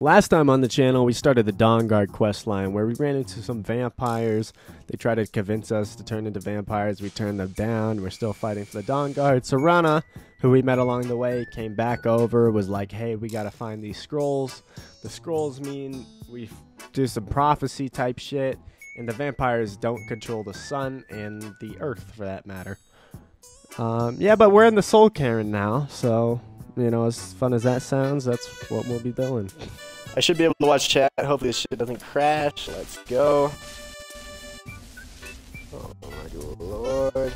Last time on the channel, we started the Dawnguard quest line where we ran into some vampires. They tried to convince us to turn into vampires. We turned them down. We're still fighting for the Dawnguard. Serana, who we met along the way, came back over, was like, hey, we got to find these scrolls. The scrolls mean we do some prophecy type shit, and the vampires don't control the sun and the earth for that matter. Um, yeah, but we're in the Soul Cairn now, so, you know, as fun as that sounds, that's what we'll be doing. I should be able to watch chat. Hopefully this shit doesn't crash. Let's go. Oh my good lord.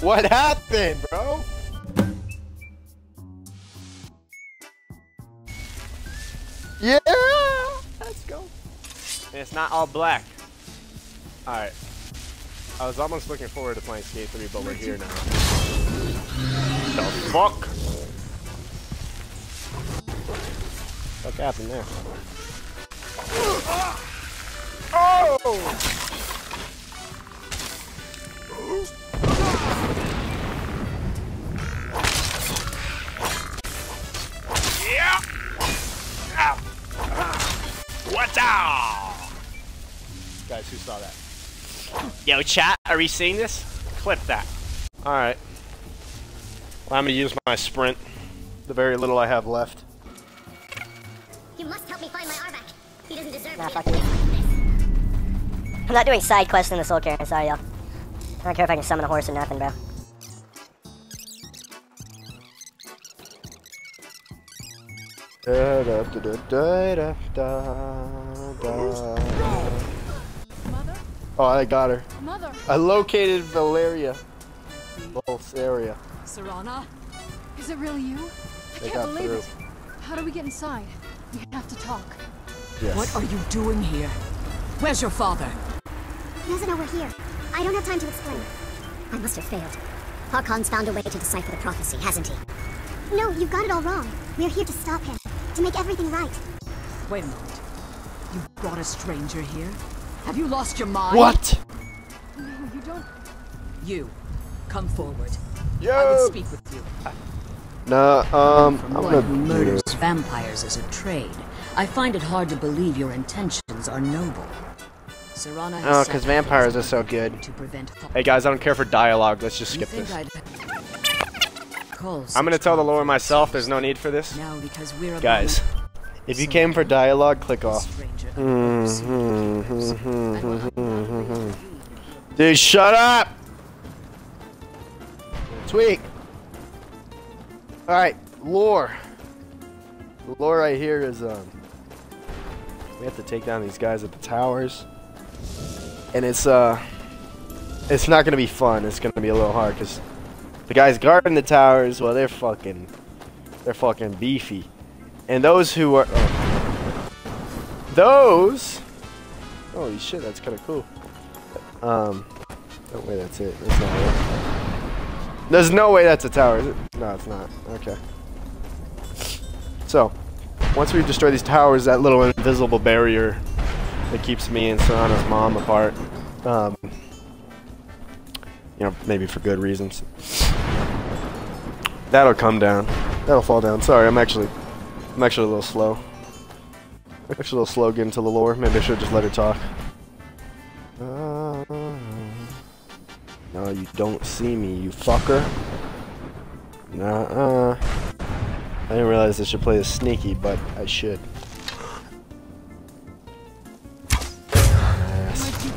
What happened, bro? Yeah! Let's go. And it's not all black. Alright. I was almost looking forward to playing Skate 3, but we're here now. The fuck? What happened there? Oh! Yeah! Ah! Ah! What's up? Guys, who saw that? Yo, chat, are we seeing this? Clip that. Alright. Well, I'm gonna use my sprint. The very little I have left. You must help me find my Arvak. He doesn't deserve Nah, fuck you. like. I'm not doing side quests in the Soul Cairn, sorry y'all. I don't care if I can summon a horse or nothing, bro. Da, da, da, da, da, da, da. Oh, I got her. Mother, I located Valerica. Valerica. Serana, is it really you? I They can't believe through. it. How do we get inside? We have to talk. Yes. What are you doing here? Where's your father? He doesn't know we're here. I don't have time to explain. I must have failed. Harkon's found a way to decipher the prophecy, hasn't he? No, you've got it all wrong. We're here to stop him. To make everything right. Wait a moment. You brought a stranger here? Have you lost your mind? What? No, you don't. You, come forward. I Yo! would speak with you. Nah, um, I'm gonna who do murders this. vampires as a trade. I find it hard to believe your intentions are noble. Serana has Oh, 'cause vampires are so good. To prevent Hey guys, I don't care for dialogue. Let's just You skip this. I'd... I'm gonna tell the lore myself. There's no need for this. Now because we're about Guys, if you came for dialogue, click off. Dude, shut up! Tweak! Alright, lore. The lore right here is, um, we have to take down these guys at the towers. And it's, uh, it's not gonna be fun. It's gonna be a little hard, because the guys guarding the towers, well, they're fucking, they're fucking beefy. And those who are, oh. those, holy shit, that's kind of cool. Um, oh wait, that's it. That's not it. There's no way that's a tower, is it? No, it's not. Okay. So, once we destroy these towers, that little invisible barrier that keeps me and Serana's mom apart, um, you know, maybe for good reasons. That'll come down. That'll fall down. Sorry, I'm actually, I'm actually a little slow. Actually a little slow getting to the lore. Maybe I should just let her talk. Uh, no, you don't see me, you fucker. Nuh-uh. I didn't realize I should play this sneaky, but I should. Yes.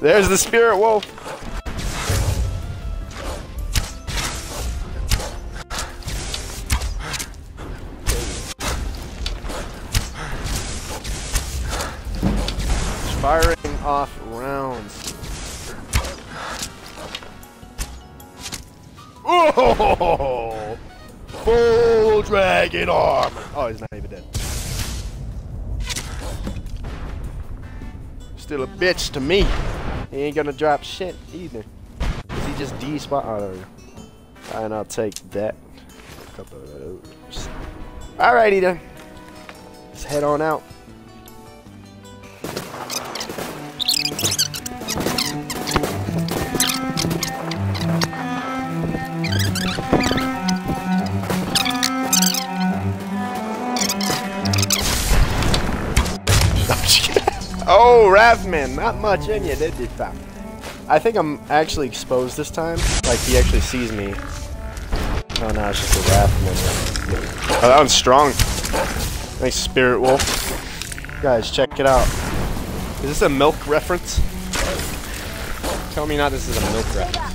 There's the spirit wolf. Rounds. Oh! Full dragon armor. Oh, he's not even dead. Still a bitch to me. He ain't gonna drop shit either. Is he just? Oh, there we go. And I'll take that. Couple of those. Alrighty then. Let's head on out. Oh, Wrathman, not much in you, did you, fam? I think I'm actually exposed this time. Like, he actually sees me. Oh, no, it's just a Wrathman. Oh, that one's strong. Nice Spirit Wolf. Guys, check it out. Is this a milk reference? Tell me not this is a milk reference.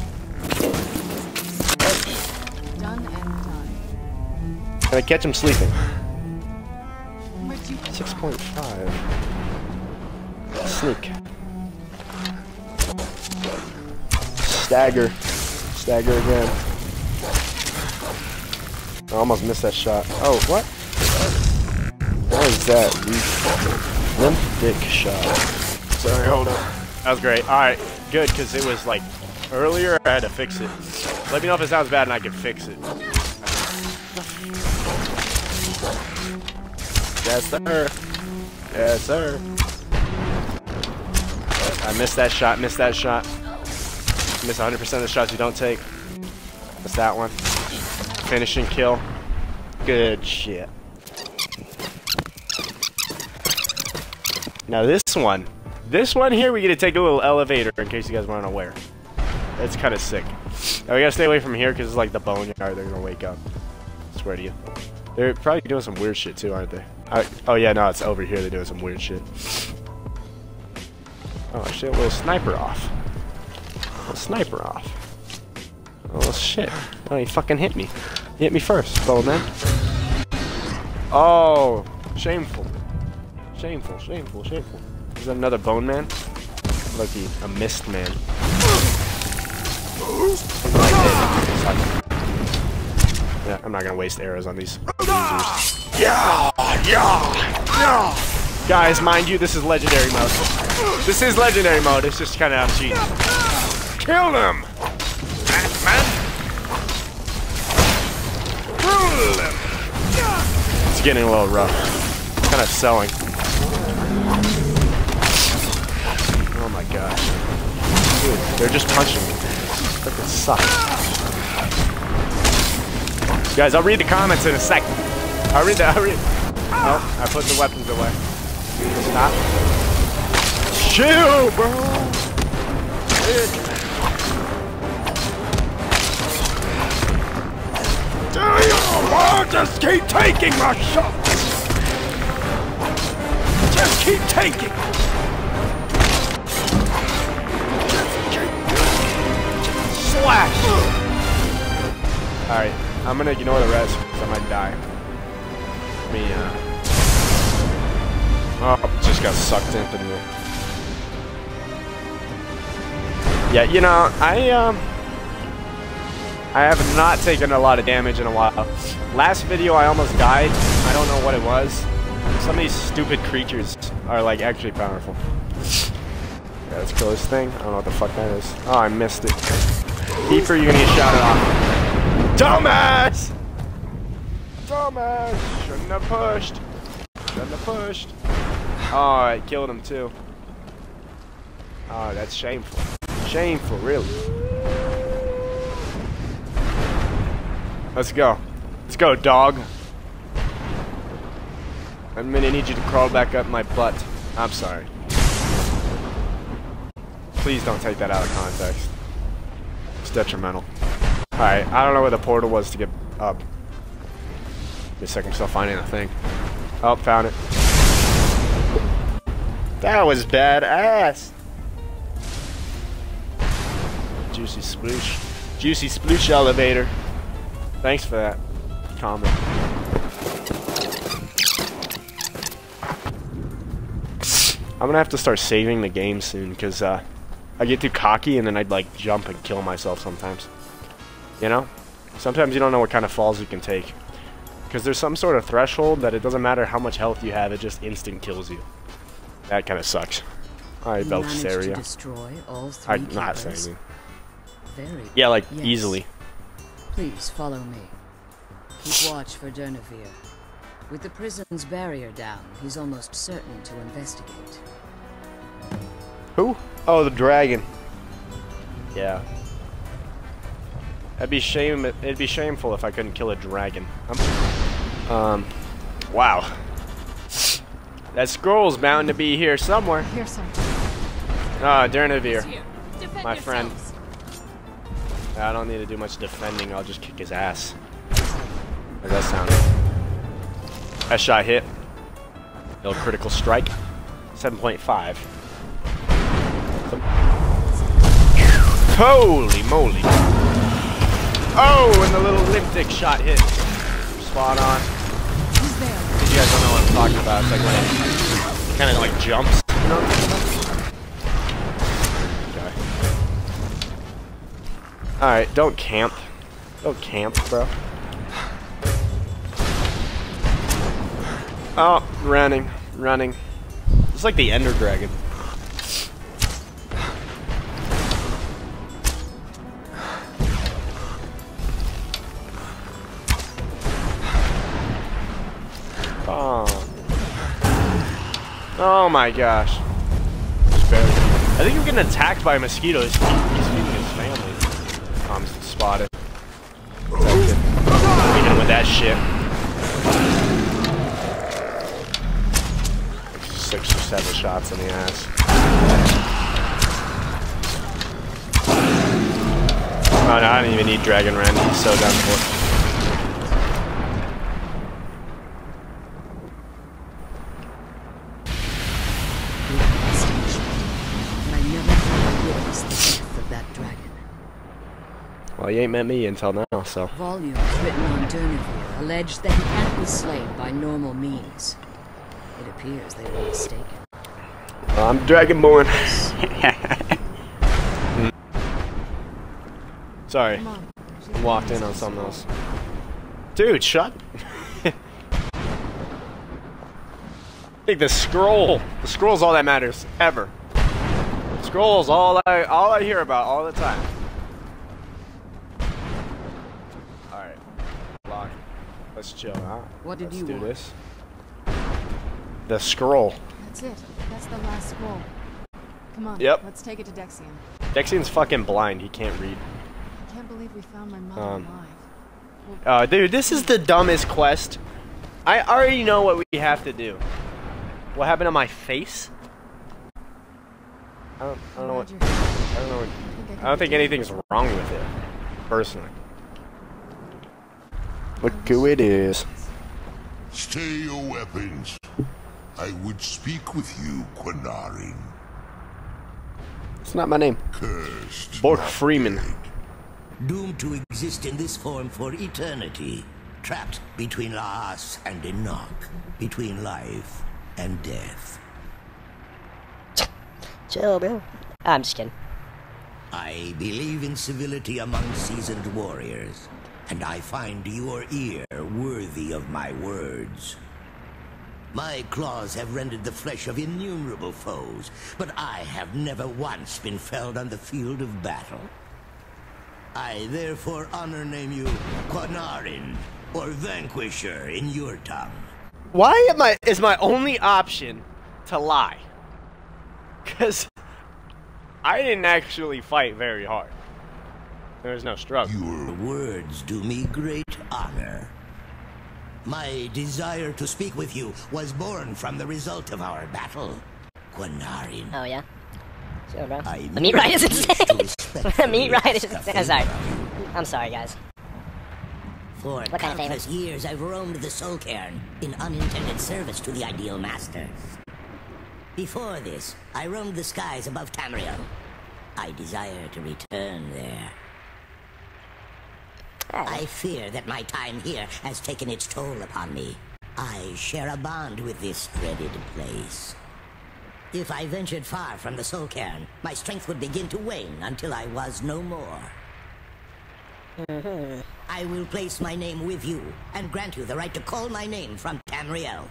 Done and done. Can I catch him sleeping? 6.5. Sneak. Stagger. Stagger again. I almost missed that shot. Oh, what? What is that? Limp dick shot. Sorry, hold on. That was great. Alright, good, because it was like earlier I had to fix it. Let me know if it sounds bad and I can fix it. Yes, sir. Yes, sir. I missed that shot, missed that shot. Miss 100% of the shots you don't take. Missed that one. Finishing kill. Good shit. Now this one. This one here, we get to take a little elevator in case you guys weren't aware. It's kind of sick. Now we gotta stay away from here because it's like the boneyard. They're gonna wake up. I swear to you. They're probably doing some weird shit too, aren't they? I, oh yeah, no, it's over here. They're doing some weird shit. Oh shit, a little sniper off. A little sniper off. Oh shit. Oh, he fucking hit me. He hit me first, bow man. Oh, shameful. Shameful, shameful, shameful. Is that another bone man? Lucky, a mist man. Yeah, I'm not gonna waste arrows on these. Yeah, yeah, yeah. Guys, mind you, this is legendary mode. This is legendary mode. It's just kind of cheating. Kill him, man. Kill him. It's getting a little rough. Kind of selling. Oh my gosh. Dude, they're just punching me. Freaking suck. Guys, I'll read the comments in a sec. I'll read that. I'll read. Oh, I put the weapons away. Stop. Chill, bro. Damn, just keep taking my shots. Just keep taking. Just keep. Slash. All right, I'm gonna ignore the rest because I might die. Let me, uh... Oh, just got sucked into the... Yeah, you know, I, um... I have not taken a lot of damage in a while. Last video I almost died. I don't know what it was. Some of these stupid creatures are, like, actually powerful. Yeah, let's kill this thing. I don't know what the fuck that is. Oh, I missed it. Keeper, you're gonna get shouted off. Dumbass! Dumbass! Shouldn't have pushed. Shouldn't have pushed. Oh, I killed him too. Oh, that's shameful. Shameful, really. Let's go. Let's go, dog. I'm gonna need you to crawl back up my butt. I'm sorry. Please don't take that out of context. It's detrimental. Alright, I don't know where the portal was to get up. Me a second, I'm still finding the thing. Oh, found it. That was badass. Juicy sploosh. Juicy sploosh elevator. Thanks for that comment. I'm gonna have to start saving the game soon because uh, I get too cocky and then I'd like jump and kill myself sometimes. You know? Sometimes you don't know what kind of falls you can take. Because there's some sort of threshold that it doesn't matter how much health you have, it just instant kills you. That kind of sucks. Alright, You managed to destroy all three I'm not keepers. saying. Very Yeah, like, Yes. easily. Please follow me. Keep watch for Durnehviir. With the prison's barrier down, he's almost certain to investigate. Who? Oh, the dragon. Yeah. That'd be shame. It'd be shameful if I couldn't kill a dragon. Um. um wow. That scroll's bound to be here somewhere. Here's some. Ah. Here. Defend My friend. I don't need to do much defending. I'll just kick his ass. How's that sound? That shot hit. Little critical strike. 7.5. Holy moly. Oh, and the little lipstick shot hit. Spot on. Guys don't know what I'm talking about. It's like when it kind of like jumps. You know? Okay. Alright, don't camp. Don't camp, bro. Oh, running, running. It's like the Ender Dragon. Oh my gosh. I think I'm getting attacked by mosquitoes. He's feeding his family. I'm spotted. Leaving with that shit. Six or seven shots in the ass. Oh no, I don't even need Dragonrend. He's so done for. But I never thought I'd witness the death of that dragon. Well, you ain't met me until now, so. Volumes written on Durnehviir allege that he can't be slain by normal means. It appears they were mistaken. I'm Dragonborn. Sorry, Come on. I walked in on something else. Dude, shut. I think the scroll, the scroll's all that matters ever. Scroll's all I, all I hear about all the time. Let's chill out. What did Let's you do want? this. The scroll. That's it. That's the last scroll. Come on. Yep. Let's take it to Dexion. Dexion's fucking blind. He can't read. I can't believe we found my mother Um, alive. Uh, dude, this is the dumbest quest. I already know what we have to do. What happened to my face? I don't, I don't know what. Glad you're here. I don't know. What, I don't think anything's wrong with it, personally. Look who it is. Stay your weapons. I would speak with you, Qahnaarin. It's not my name. Cursed. Bork not Freeman. dead. Doomed to exist in this form for eternity. Trapped between Laas and Enoch. Between life and death. Chill, bro. Ah, I'm just kidding. I believe in civility among seasoned warriors, and I find your ear worthy of my words. My claws have rendered the flesh of innumerable foes, but I have never once been felled on the field of battle. I therefore honor name you Qahnaarin, or Vanquisher in your tongue. Why am I? Is my only option to lie? Cause I didn't actually fight very hard. There was no struggle. Your words do me great honor. My desire to speak with you was born from the result of our battle. Qahnaarin. Oh, yeah? Chill, bro. I The meat ride is wish to insane. the respectfully meat ride is ask a insane. favor Sorry. of you. I'm sorry, guys. For What kind of countless years, I've roamed the Soul Cairn in unintended service to the ideal master. Before this, I roamed the skies above Tamriel. I desire to return there. I fear that my time here has taken its toll upon me. I share a bond with this dreaded place. If I ventured far from the Soul Cairn, my strength would begin to wane until I was no more. Mm-hmm. I will place my name with you and grant you the right to call my name from Tamriel.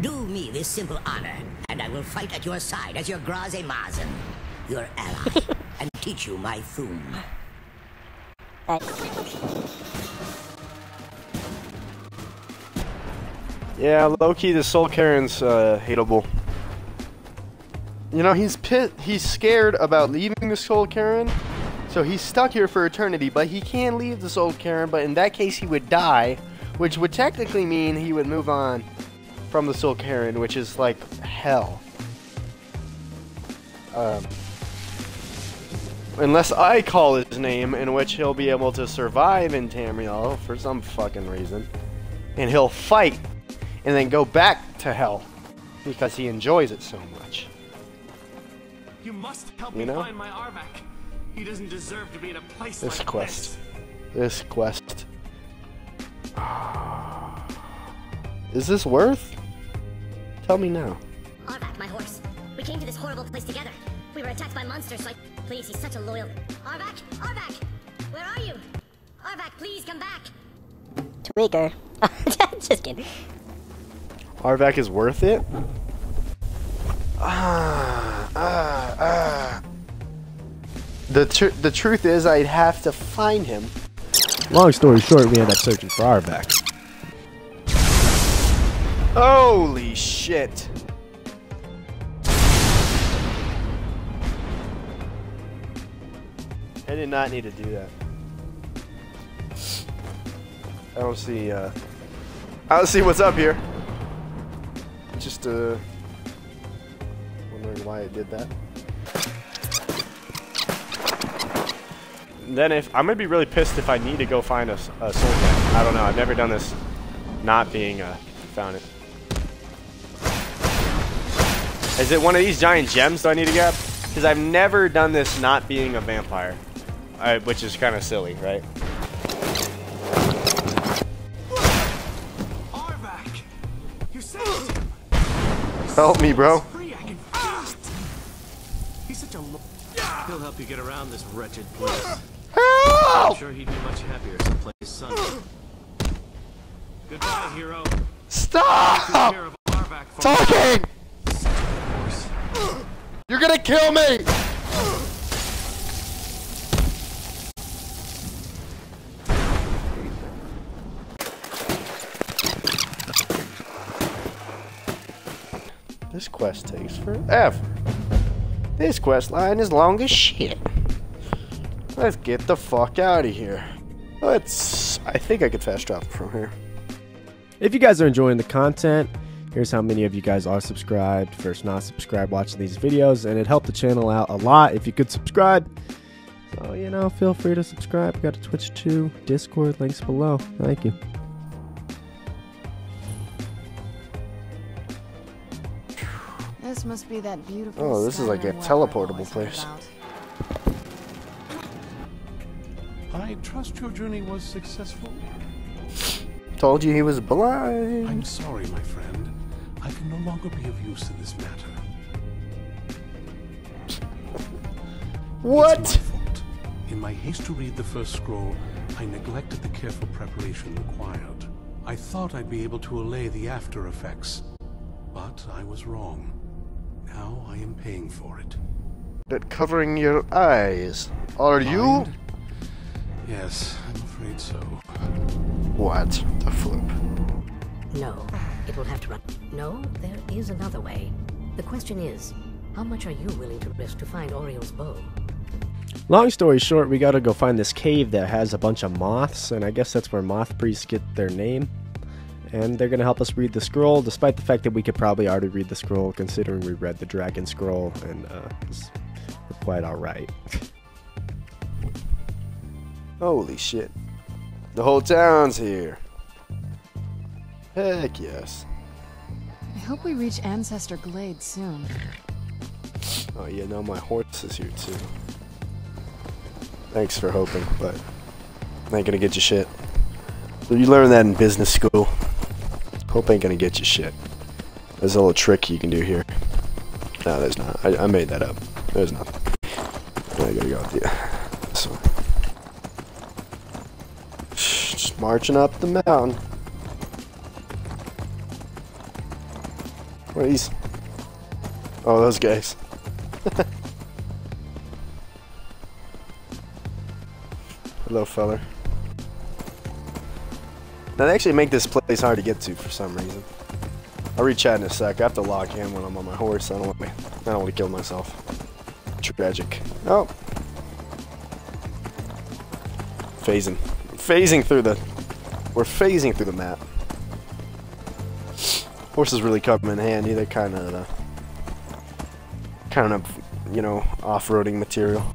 Do me this simple honor, and I will fight at your side as your Graze Mazen, your ally, and teach you my Thu'um. Yeah, low key, the Soul Cairn's uh, hateable. You know, he's pit. He's scared about leaving the Soul Cairn, so he's stuck here for eternity. But he can leave the Soul Cairn. But in that case, he would die, which would technically mean he would move on from the Soul Cairn, which is like hell. Um, unless I call his name, in which he'll be able to survive in Tamriel for some fucking reason, and he'll fight and then go back to hell because he enjoys it so much. You must help You me find my Arvak. He doesn't deserve to be in a place This like quest. This quest. Is this worth? Tell me now. Arvak, my horse. We came to this horrible place together. We were attacked by monsters, so I... Please, he's such a loyal... Arvak! Arvak! Where are you? Arvak, please come back! Tweaker. Just kidding. Arvak is worth it? Ah, ah, ah. The, tr- the truth is, I'd have to find him. Long story short, we end up searching for Arvak. Holy shit. Did not need to do that. I don't see, uh... I don't see what's up here. Just, uh... Wondering why it did that. Then if I'm gonna be really pissed if I need to go find a soul gem. I don't know. I've never done this, not being uh, found it. Is it one of these giant gems do I need to get? Because I've never done this not being a vampire, I, which is kind of silly, right? You saved him! Help me, bro. Free, I can feel it! He's such a lo- He'll help you get around this wretched place. I'm sure he'd be much happier someplace sunny. Goodbye, hero. Take Stop! care of Arvak Talking! You're gonna kill me! This quest takes forever. This quest line is long as shit. Let's get the fuck out of here. Let's. I think I could fast travel from here. If you guys are enjoying the content, here's how many of you guys are subscribed versus not subscribed watching these videos, and it helped the channel out a lot if you could subscribe. So, you know, feel free to subscribe. We got a Twitch too, Discord, links below. Thank you. This must be that beautiful. Oh, this is like a teleportable place. I trust your journey was successful. Told you he was blind. I'm sorry, my friend. I can no longer be of use in this matter. What? It's my fault. In my haste to read the first scroll, I neglected the careful preparation required. I thought I'd be able to allay the after effects, but I was wrong. Now I am paying for it. That covering your eyes. Are you? Yes, I'm afraid so. What the flip? No, it will have to run. No, there is another way. The question is, how much are you willing to risk to find Auriel's bow? Long story short, we gotta go find this cave that has a bunch of moths, and I guess that's where moth priests get their name. And they're gonna help us read the scroll, despite the fact that we could probably already read the scroll, considering we read the dragon scroll, and uh, it's quite alright. Holy shit. The whole town's here. Heck yes. I hope we reach Ancestor Glade soon. Oh yeah, now my horse is here too. Thanks for hoping, but I ain't gonna get you shit. You learn that in business school. Hope ain't gonna get you shit. There's a little trick you can do here. No, there's not. I, I made that up. There's nothing. I gotta go with you. So, just marching up the mountain. What are these? Oh, those guys. Hello, feller. Now, they actually make this place hard to get to for some reason. I'll reach out in a sec. I have to log in when I'm on my horse. I don't want, I don't want to kill myself. Tragic. Oh. Phasing. Phasing through the... We're phasing through the map. Horses really come in handy. They're kind of kind of you know off-roading material.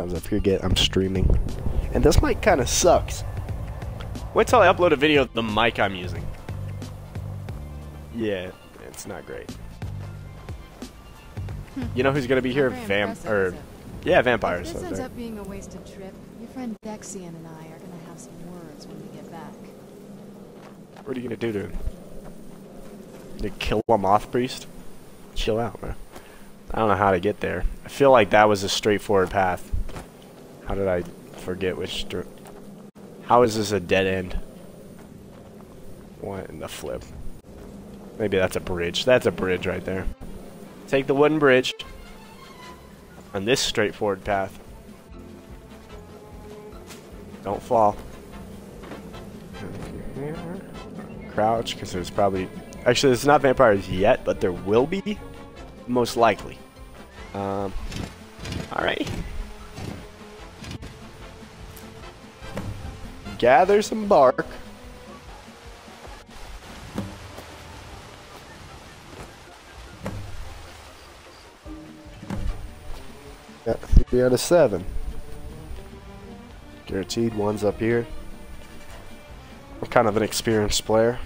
Sometimes I forget I'm streaming, and this mic kind of sucks. Wait till I upload a video of the mic I'm using. Yeah, it's not great. Hmm. You know who's gonna be here? Vamp or yeah, vampires. If this ends they're- up being a wasted trip, your friend Dexion and I are gonna have some words when we get back. What are you gonna do to him? You kill a moth priest? Chill out, man. I don't know how to get there. I feel like that was a straightforward path. How did I forget which? How is this a dead end? What in the flip? Maybe that's a bridge. That's a bridge right there. Take the wooden bridge on this straightforward path. Don't fall. Crouch, because there's probably... Actually, there's not vampires yet, but there will be. Most likely. Um. Gather some bark. Got three out of seven. Guaranteed one's up here. I'm kind of an experienced player.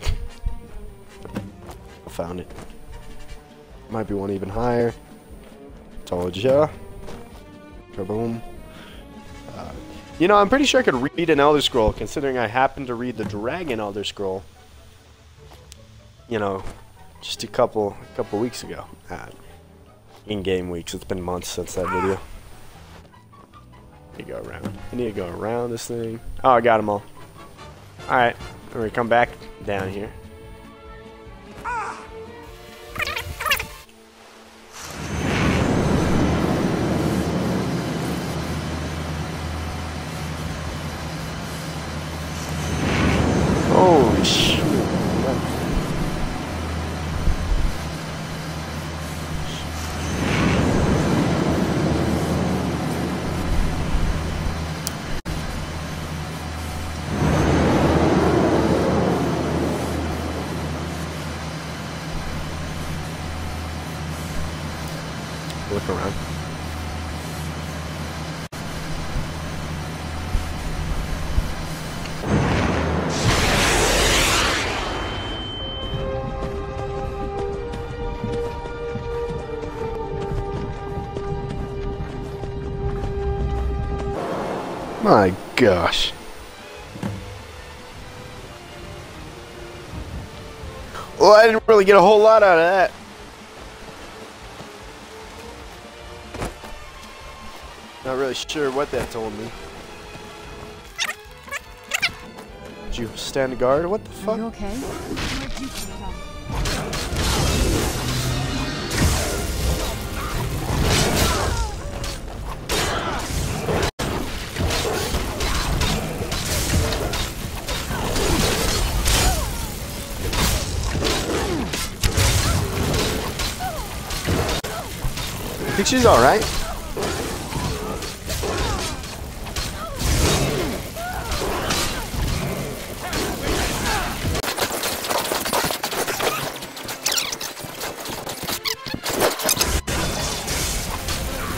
I found it. Might be one even higher. Told ya. Kaboom. Uh, you know, I'm pretty sure I could read an Elder Scroll, considering I happened to read the Dragon Elder Scroll. You know, just a couple, a couple weeks ago. Uh, in-game weeks. It's been months since that video. You go around. You need to go around this thing. Oh, I got them all. All right, we're gonna come back down here. My gosh. Well, I didn't really get a whole lot out of that. Not really sure what that told me. Did you stand guard? What the Are fuck? you okay? She's alright.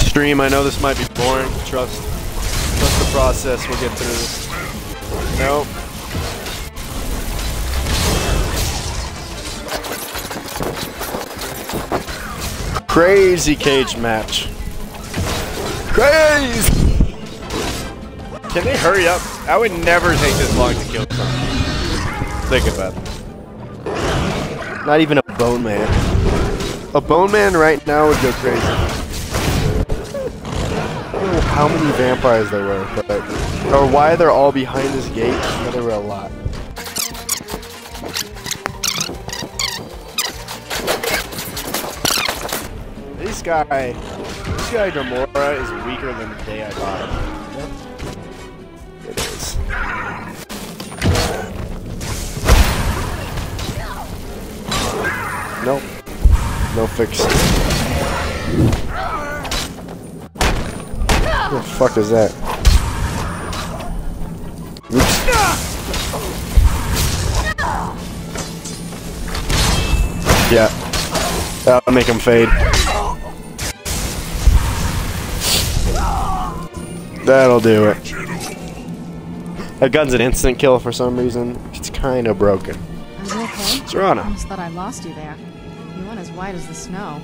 Stream, I know this might be boring. Trust, trust the process. We'll get through this. Nope. Crazy cage match. Crazy. Can they hurry up? I would never take this long to kill someone. Think about it. Not even a bone man. A bone man right now would go crazy. I don't know how many vampires there were, but or why they're all behind this gate. But there were a lot. guy, this guy Nomura is weaker than the day I bought him. Nope. No fix. What the fuck is that? Oops. Yeah. That'll make him fade. That'll do it. That gun's an instant kill for some reason. It's kind of broken. Are you okay? Serana. I almost thought I lost you there. You went as white as the snow.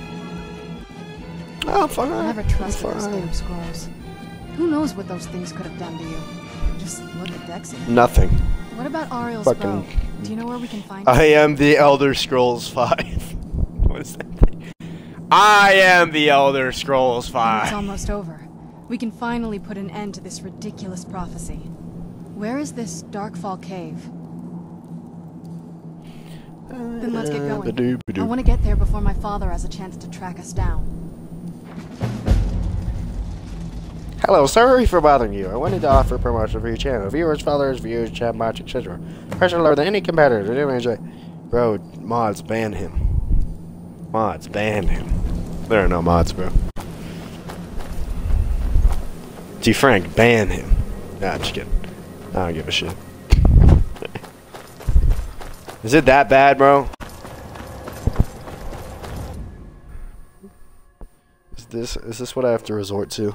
Oh, fine. I never trusted those fine. Abe scrolls. Who knows what those things could have done to you? Just look at Dexy. Nothing. What about Auriel's Fucking- bow? Do you know where we can find I it? am the Elder Scrolls 5. what is that thing? I am the Elder Scrolls Five. It's almost over. We can finally put an end to this ridiculous prophecy. Where is this Darkfall cave? Then let's get uh, going. Ba-doo-ba-doo. I want to get there before my father has a chance to track us down. Hello, sorry for bothering you. I wanted to offer promotion for your channel. Viewers, followers, views, chat bots, etc. Pressure lower than any competitor. Really enjoy. Bro, mods, ban him. Mods, ban him. There are no mods, bro. G Frank, ban him. Nah, just kidding. I don't give a shit. Is it that bad, bro? Is this is this what I have to resort to?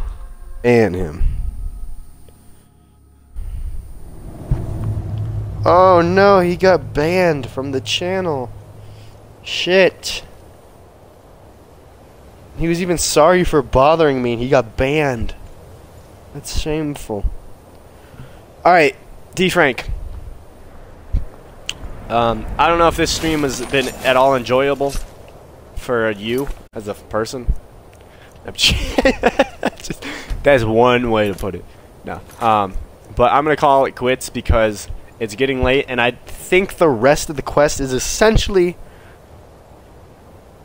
Ban him. Oh no, he got banned from the channel. Shit. He was even sorry for bothering me and he got banned. That's shameful. Alright, D Frank. Um, I don't know if this stream has been at all enjoyable for you as a person. That's one way to put it. No. Um, but I'm gonna call it quits because it's getting late, and I think the rest of the quest is essentially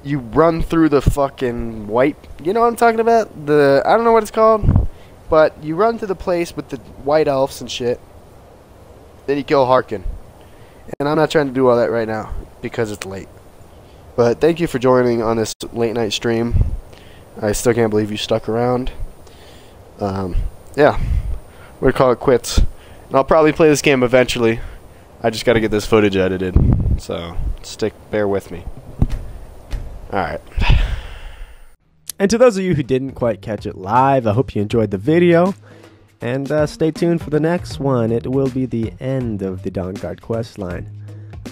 you run through the fucking white. You know what I'm talking about? The I don't know what it's called, but you run to the place with the white elves and shit. Then you kill Harkon, and I'm not trying to do all that right now because it's late. But thank you for joining on this late night stream. I still can't believe you stuck around. Um, yeah, we're gonna call it quits. And I'll probably play this game eventually. I just got to get this footage edited, so stick, bear with me. All right. And to those of you who didn't quite catch it live, I hope you enjoyed the video. And uh, stay tuned for the next one. It will be the end of the Dawnguard quest line.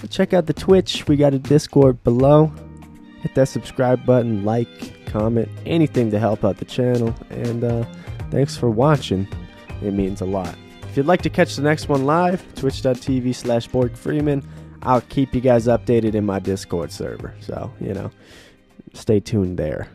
Check out the Twitch. We got a Discord below. Hit that subscribe button, like, comment, anything to help out the channel. And uh, thanks for watching. It means a lot. If you'd like to catch the next one live, twitch.tv slash Bork Freeman. I'll keep you guys updated in my Discord server. So, you know, stay tuned there.